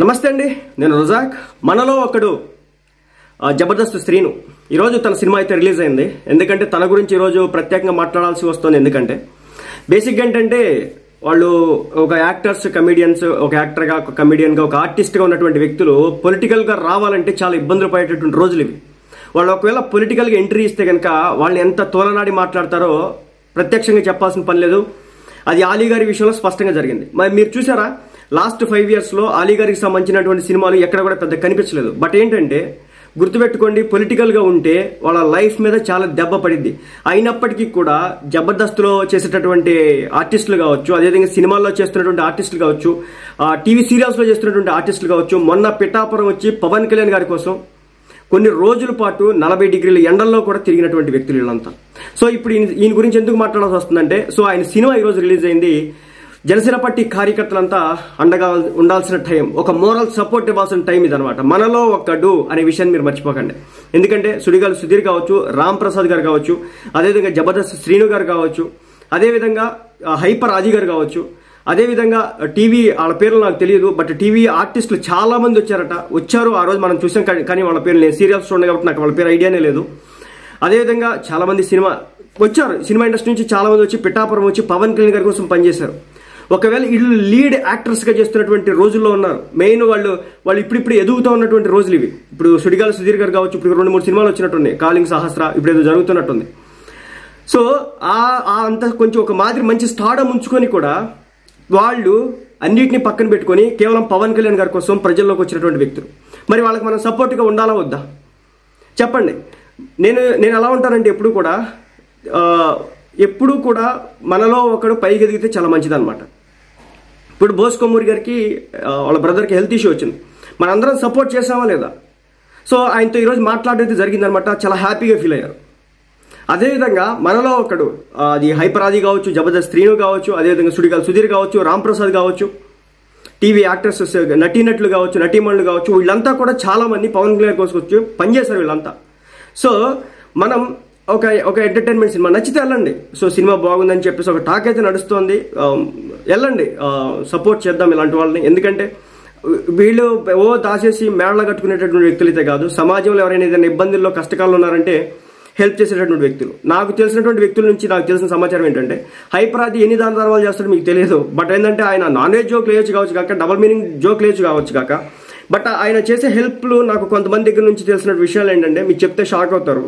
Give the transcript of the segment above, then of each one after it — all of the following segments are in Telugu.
నమస్తే అండి నేను రుజాక్. మనలో ఒకడు జబర్దస్త్ స్త్రీను. ఈరోజు తన సినిమా అయితే రిలీజ్ అయింది. ఎందుకంటే తన గురించి ఈరోజు ప్రత్యేకంగా మాట్లాడాల్సి వస్తుంది. ఎందుకంటే బేసిక్గా ఏంటంటే వాళ్ళు ఒక యాక్టర్స్ కమెడియన్స్ ఒక యాక్టర్గా ఒక కమెడియన్గా ఒక ఆర్టిస్ట్గా ఉన్నటువంటి వ్యక్తులు పొలిటికల్గా రావాలంటే చాలా ఇబ్బందులు పడేటటువంటి రోజులు ఇవి. వాళ్ళు ఒకవేళ పొలిటికల్గా ఎంట్రీ ఇస్తే కనుక వాళ్ళు ఎంత తోలనాడి మాట్లాడతారో ప్రత్యక్షంగా చెప్పాల్సిన పని లేదు. అది ఆలీ గారి విషయంలో స్పష్టంగా జరిగింది. మరి మీరు చూసారా? లాస్ట్ ఫైవ్ ఇయర్స్లో ఆలీ సంబంధించినటువంటి సినిమాలు ఎక్కడ కూడా పెద్ద కనిపించలేదు. బట్ ఏంటంటే గుర్తుపెట్టుకోండి పొలిటికల్గా ఉంటే వాళ్ళ లైఫ్ మీద చాలా దెబ్బ పడింది. అయినప్పటికీ కూడా జబర్దస్త్లో చేసేటటువంటి ఆర్టిస్టులు కావచ్చు అదేవిధంగా సినిమాల్లో చేస్తున్నటువంటి ఆర్టిస్టులు కావచ్చు టీవీ సీరియల్స్లో చేస్తున్నటువంటి ఆర్టిస్టులు కావచ్చు మొన్న పిఠాపురం వచ్చి పవన్ కళ్యాణ్ గారి కోసం కొన్ని రోజుల పాటు నలభై డిగ్రీల ఎండల్లో కూడా తిరిగినటువంటి వ్యక్తులు వీళ్ళంతా. సో ఇప్పుడు ఈయన గురించి ఎందుకు మాట్లాడాల్సి వస్తుందంటే సో ఆయన సినిమా ఈరోజు రిలీజ్ అయింది జనసేన పార్టీ కార్యకర్తలంతా అండగా ఉండాల్సిన టైం ఒక మోరల్ సపోర్ట్ ఇవ్వాల్సిన టైం ఇదనమాట మనలో ఒక్కడు అనే విషయాన్ని మీరు మర్చిపోకండి. ఎందుకంటే సుడిగాలు సుధీర్ కావచ్చు రామ్ ప్రసాద్ గారు కావచ్చు అదేవిధంగా జబర్దస్త్ శ్రీను గారు కావచ్చు అదేవిధంగా హైపర్ రాజీ గారు కావచ్చు అదేవిధంగా టీవీ వాళ్ళ పేర్లు నాకు తెలియదు బట్ టీవీ ఆర్టిస్టులు చాలా మంది వచ్చారట. వచ్చారు ఆ రోజు మనం చూసాం కానీ- కానీ వాళ్ళ పేర్లు నేను సీరియల్స్ చూడండి కాబట్టి నాకు వాళ్ళ పేరు ఐడియానే లేదు. అదేవిధంగా చాలా మంది సినిమా వచ్చారు. సినిమా ఇండస్ట్రీ నుంచి చాలా మంది వచ్చి పిఠాపురం వచ్చి పవన్ కళ్యాణ్ గారి కోసం పనిచేశారు. ఒకవేళ వీళ్ళు లీడ్ యాక్టర్స్గా చేస్తున్నటువంటి రోజుల్లో ఉన్నారు మెయిన్ వాళ్ళు వాళ్ళు ఇప్పుడిప్పుడు ఎదుగుతూ ఉన్నటువంటి రోజులు ఇవి. ఇప్పుడు సుడిగాల సుధీర్ గారు కావచ్చు ఇప్పుడు రెండు మూడు సినిమాలు వచ్చినట్టున్నాయి. కాలింగ్ సహస్ర ఇప్పుడు ఏదో జరుగుతున్నట్టుంది. సో ఆ అంత కొంచెం ఒక మాదిరి మంచి స్టాడం ఉంచుకొని కూడా వాళ్ళు అన్నిటిని పక్కన పెట్టుకొని కేవలం పవన్ కళ్యాణ్ గారి కోసం ప్రజల్లోకి వచ్చినటువంటి వ్యక్తులు. మరి వాళ్ళకి మనం సపోర్ట్గా ఉండాలా వద్దా? చెప్పండి. నేను నేను ఎలా ఉంటానంటే ఎప్పుడు కూడా ఎప్పుడు కూడా మనలో ఒకడు పైకి ఎదిగితే చాలా మంచిదన్నమాట. ఇప్పుడు బోస్కొమ్మూరి గారికి వాళ్ళ బ్రదర్కి హెల్త్ ఇష్యూ వచ్చింది. మనందరం సపోర్ట్ చేసామా లేదా? సో ఆయనతో ఈరోజు మాట్లాడేది జరిగిందనమాట చాలా హ్యాపీగా ఫీల్ అయ్యారు. అదేవిధంగా మనలో ఒకడు అది హైపరాది కావచ్చు జబర్దస్త్ శ్రీను కావచ్చు అదేవిధంగా సుడిగాల్ సుధీర్ కావచ్చు రాంప్రసాద్ కావచ్చు టీవీ యాక్టర్స్ నటీనటులు కావచ్చు నటీమణులు కావచ్చు వీళ్ళంతా కూడా చాలా మంది పవన్ కళ్యాణ్ కోసం వచ్చి పనిచేశారు వీళ్ళంతా. సో మనం ఒక ఒక ఎంటర్టైన్మెంట్ సినిమా నచ్చితే వెళ్ళండి. సో సినిమా బాగుందని చెప్పేసి ఒక టాక్ అయితే నడుస్తోంది. వెళ్ళండి సపోర్ట్ చేద్దాం ఇలాంటి వాళ్ళని. ఎందుకంటే వీళ్ళు ఓ దాచేసి మేడలు కట్టుకునేటటువంటి వ్యక్తులు అయితే కాదు సమాజంలో ఎవరైనా ఏదైనా ఇబ్బందుల్లో కష్టకాలు ఉన్నారంటే హెల్ప్ చేసేటటువంటి వ్యక్తులు. నాకు తెలిసినటువంటి వ్యక్తుల నుంచి నాకు తెలిసిన సమాచారం ఏంటంటే హైపరాది ఎన్ని దాని ధర్మాలు చేస్తాడో మీకు తెలియదు. బట్ ఏంటంటే ఆయన నాన్ వెజ్ జోక్ లేయచ్చు కావచ్చు కాక డబల్ మీనింగ్ జోక్ లేయచ్చు కావచ్చు కాక బట్ ఆయన చేసే హెల్ప్లు నాకు కొంతమంది దగ్గర నుంచి తెలిసిన విషయాలు ఏంటంటే మీకు చెప్తే షాక్ అవుతారు.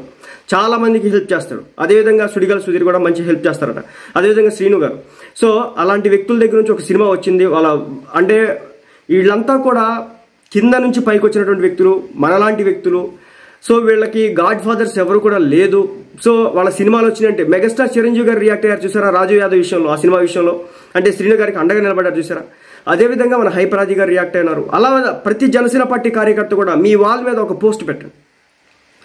చాలా మందికి హెల్ప్ చేస్తారు అదేవిధంగా సుడిగల సుధీర్ కూడా మంచి హెల్ప్ చేస్తారట. అదేవిధంగా శ్రీను గారు. సో అలాంటి వ్యక్తుల దగ్గర నుంచి ఒక సినిమా వచ్చింది. వాళ్ళ అంటే వీళ్ళంతా కూడా కింద నుంచి పైకి వచ్చినటువంటి వ్యక్తులు మనలాంటి వ్యక్తులు. సో వీళ్ళకి గాడ్ ఫాదర్స్ ఎవరు కూడా లేదు. సో వాళ్ళ సినిమాలు వచ్చినాయంటే మెగాస్టార్ చిరంజీవి గారు రియాక్ట్ అయ్యారు చూసారా రాజు యాదవ్ విషయంలో ఆ సినిమా విషయంలో? అంటే శ్రీను గారికి అండగా నిలబడ్డారు చూసారా? అదేవిధంగా మన హైపరాజీ గారు రియాక్ట్ అయినారు. అలా ప్రతి జనసేన పార్టీ కార్యకర్త కూడా మీ వాల్ మీద ఒక పోస్ట్ పెట్టండి.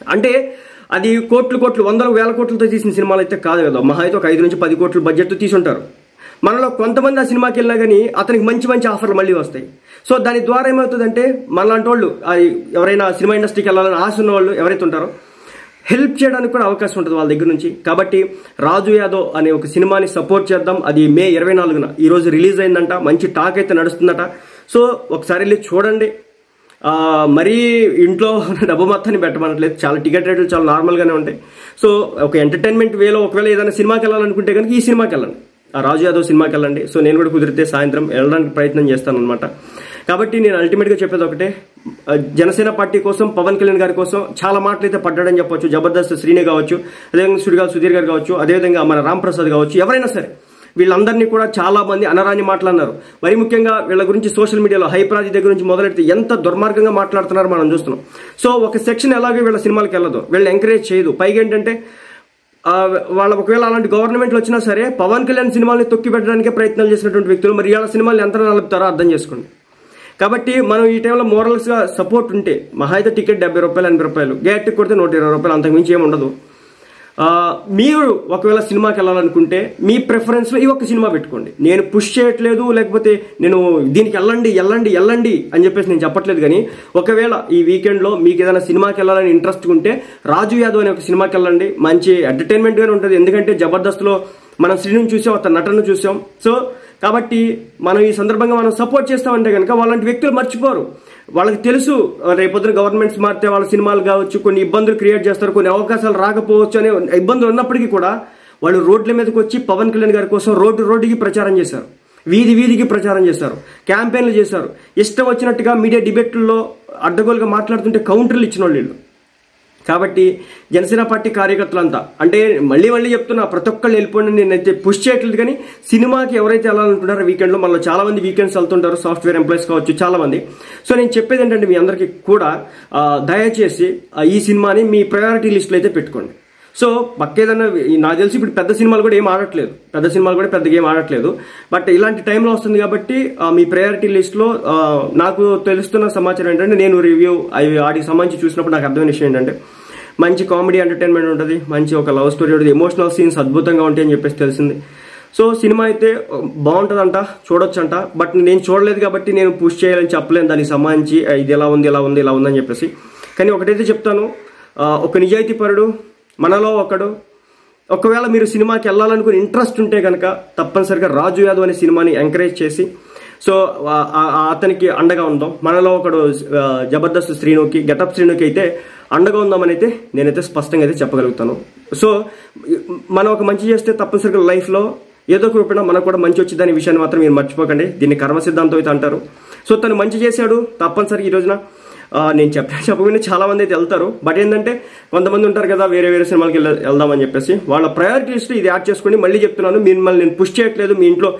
అంటే అది కోట్లు కోట్లు వందల వేల కోట్లతో తీసిన సినిమాలు అయితే కాదు కదా. మహా అయితే ఒక ఐదు నుంచి పది కోట్ల బడ్జెట్తో తీసుంటారు. మనలో కొంతమంది ఆ సినిమాకి వెళ్ళినా కానీ అతనికి మంచి మంచి ఆఫర్లు మళ్ళీ వస్తాయి. సో దాని ద్వారా ఏమవుతుందంటే మనలాంటి వాళ్ళు ఎవరైనా సినిమా ఇండస్ట్రీకి వెళ్ళాలని ఆశ ఉన్న వాళ్ళు ఎవరైతే ఉంటారో హెల్ప్ చేయడానికి కూడా అవకాశం ఉంటుంది వాళ్ళ దగ్గర నుంచి. కాబట్టి రాజు యాదవ్ అనే ఒక సినిమాని సపోర్ట్ చేద్దాం. అది మే ఇరవై నాలుగున ఈ రోజు రిలీజ్ అయిందంట. మంచి టాక్ అయితే నడుస్తుందట. సో ఒకసారి వెళ్ళి చూడండి. మరీ ఇంట్లో డబ్బు మొత్తాన్ని పెట్టమనట్లేదు. చాలా టికెట్ రేట్లు చాలా నార్మల్గానే ఉంటాయి. సో ఒక ఎంటర్టైన్మెంట్ వేలో ఒకవేళ ఏదైనా సినిమాకి వెళ్ళాలనుకుంటే కనుక ఈ సినిమాకి వెళ్ళండి. రాజు యాదవ్ సినిమాకి వెళ్ళండి. సో నేను కూడా కుదిరితే సాయంత్రం వెళ్ళడానికి ప్రయత్నం చేస్తాను అనమాట కాబట్టి నేను అల్టిమేట్గా చెప్పేది ఒకటే. జనసేన పార్టీ కోసం పవన్ కళ్యాణ్ గారి కోసం చాలా మాటలు అయితే పడ్డాడని చెప్పొచ్చు. జబర్దస్త్ శ్రీని కావచ్చు అదేవిధంగా సుడిగాల్ సుధీర్ గారు కావచ్చు అదేవిధంగా మన రాంప్రసాద్ కావచ్చు ఎవరైనా సరే. వీళ్ళందరినీ కూడా చాలా మంది అనరాని మాట్లాడినారు మరి ముఖ్యంగా వీళ్ళ గురించి సోషల్ మీడియాలో హైప్రాజీ దగ్గర నుంచి మొదలెడితే ఎంత దుర్మార్గంగా మాట్లాడుతున్నారో మనం చూస్తున్నాం. సో ఒక సెక్షన్ ఎలాగో వీళ్ళ సినిమాలకు వెళ్ళదు. వీళ్ళని ఎంకరేజ్ చేయదు. పైగా ఏంటంటే వాళ్ళ ఒకవేళ అలాంటి గవర్నమెంట్లు వచ్చినా సరే పవన్ కళ్యాణ్ సినిమాల్ని తొక్కి పెట్టడానికే ప్రయత్నాలు చేసినటువంటి వ్యక్తులు మరి ఇవాళ సినిమాలు ఎంత నలుపుతారో అర్థం చేసుకోండి. కాబట్టి మనం ఈ టైంలో మోరల్స్గా సపోర్ట్ ఉంటే మహా అయితే టికెట్ డెబ్బై రూపాయలు ఎనభై రూపాయలు గేట్ కొడితే నూట ఇరవై రూపాయలు అంతకుమించి ఏమి ఉండదు. మీరు ఒకవేళ సినిమాకి వెళ్ళాలనుకుంటే మీ ప్రిఫరెన్స్లో ఈ ఒక్క సినిమా పెట్టుకోండి. నేను పుష్ చేయట్లేదు లేకపోతే నేను దీనికి వెళ్ళండి వెళ్ళండి వెళ్ళండి అని చెప్పేసి నేను చెప్పట్లేదు కానీ ఒకవేళ ఈ వీకెండ్లో మీకు ఏదైనా సినిమాకి వెళ్ళాలని ఇంట్రెస్ట్ ఉంటే రాజు యాదవ్ అనే ఒక సినిమాకి వెళ్ళండి. మంచి ఎంటర్టైన్మెంట్ గానే ఉంటుంది. ఎందుకంటే జబర్దస్త్లో మనం శ్రీను చూసాం అతని నటనను చూసాం. సో కాబట్టి మనం ఈ సందర్భంగా మనం సపోర్ట్ చేస్తామంటే కనుక వాళ్ళంటి వ్యక్తులు మర్చిపోరు. వాళ్ళకి తెలుసు రేపొద్దున గవర్నమెంట్స్ మారితే వాళ్ళ సినిమాలు కావచ్చు కొన్ని ఇబ్బందులు క్రియేట్ చేస్తారు కొన్ని అవకాశాలు రాకపోవచ్చు అనే ఇబ్బందులు ఉన్నప్పటికీ కూడా వాళ్ళు రోడ్ల మీదకి వచ్చి పవన్ కళ్యాణ్ గారి కోసం రోడ్డు రోడ్డుకి ప్రచారం చేశారు. వీధి వీధికి ప్రచారం చేశారు. క్యాంపెయిన్లు చేశారు. ఇష్టం వచ్చినట్టుగా మీడియా డిబేట్లలో అడ్డగోలుగా మాట్లాడుతుంటే కౌంటర్లు ఇచ్చిన వాళ్ళు వీళ్ళు. కాబట్టి జనసేన పార్టీ కార్యకర్తలంతా అంటే మళ్ళీ మళ్ళీ చెప్తున్నా ప్రతి ఒక్కళ్ళు వెళ్ళిపోండి నేనైతే పుష్ చేయట్లేదు కానీ సినిమాకి ఎవరైతే వెళ్ళాలనుకుంటారో వీకెండ్లో మనలో చాలా మంది వీకెండ్స్ వెళ్తుంటారు సాఫ్ట్వేర్ ఎంప్లాయీస్ కావచ్చు చాలా మంది సో నేను చెప్పేది ఏంటంటే మీ అందరికీ కూడా దయచేసి ఈ సినిమాని మీ ప్రయారిటీ లిస్ట్లో అయితే పెట్టుకోండి. సో పక్కేదన్నా నాకు తెలిసి ఇప్పుడు పెద్ద సినిమాలు కూడా ఏం ఆడట్లేదు. పెద్ద సినిమాలు కూడా పెద్దగా ఏం ఆడట్లేదు. బట్ ఇలాంటి టైంలో వస్తుంది కాబట్టి మీ ప్రయారిటీ లిస్ట్లో నాకు తెలుస్తున్న సమాచారం ఏంటంటే నేను రివ్యూ అవి వాటికి సంబంధించి చూసినప్పుడు నాకు అర్థమైన విషయం ఏంటంటే మంచి కామెడీ ఎంటర్టైన్మెంట్ ఉంటుంది మంచి ఒక లవ్ స్టోరీ ఉంటుంది ఎమోషనల్ సీన్స్ అద్భుతంగా ఉంటాయని చెప్పేసి తెలిసింది. సో సినిమా అయితే బాగుంటుందంట చూడొచ్చంట బట్ నేను చూడలేదు కాబట్టి నేను పుష్ చేయాలని చెప్పలేను. దానికి సంబంధించి ఇది ఎలా ఉంది ఇలా ఉంది ఇలా ఉందని చెప్పేసి. కానీ ఒకటైతే చెప్తాను ఒక నిజాయితీ పరుడు మనలో ఒకడు. ఒకవేళ మీరు సినిమాకి వెళ్ళాలనుకుని ఇంట్రెస్ట్ ఉంటే కనుక తప్పనిసరిగా రాజు యాదవ్ అనే సినిమాని ఎంకరేజ్ చేసి సో అతనికి అండగా ఉందాం. మనలో ఒకడు జబర్దస్త్ శ్రీనుకి గెటప్ శ్రీనుకి అయితే అండగా ఉందామని అయితే నేనైతే స్పష్టంగా అయితే చెప్పగలుగుతాను. సో మనం ఒక మంచి చేస్తే తప్పనిసరిగా లైఫ్లో ఏదో ఒక రూపంలో మనకు కూడా మంచి వచ్చిందనే విషయాన్ని మాత్రం మీరు మర్చిపోకండి. దీన్ని కర్మ సిద్ధాంతం అయితే అంటారు. సో తను మంచి చేశాడు తప్పనిసరిగా ఈ రోజున. నేను చెప్పిన. చెప్పకుండా చాలా మంది అయితే వెళ్తారు. బట్ ఏంటంటే కొంతమంది ఉంటారు కదా వేరే వేరే సినిమాలకి వెళ్దామని చెప్పేసి. వాళ్ళ ప్రయారిటీ లిస్ట్ ఇది యాడ్ చేసుకుని మళ్ళీ చెప్తున్నాను. మిమ్మల్ని నేను పుష్ చేయట్లేదు. మీ ఇంట్లో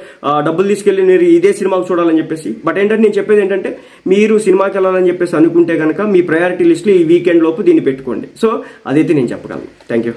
డబ్బులు తీసుకెళ్ళి మీరు ఇదే సినిమాకు చూడాలని చెప్పేసి. బట్ ఏంటంటే నేను చెప్పేది ఏంటంటే మీరు సినిమాకి వెళ్ళాలని చెప్పేసి అనుకుంటే కనుక మీ ప్రయారిటీ లిస్ట్లో ఈ వీకెండ్ లోపు దీన్ని పెట్టుకోండి. సో అదైతే నేను చెప్పగలను. Thank you.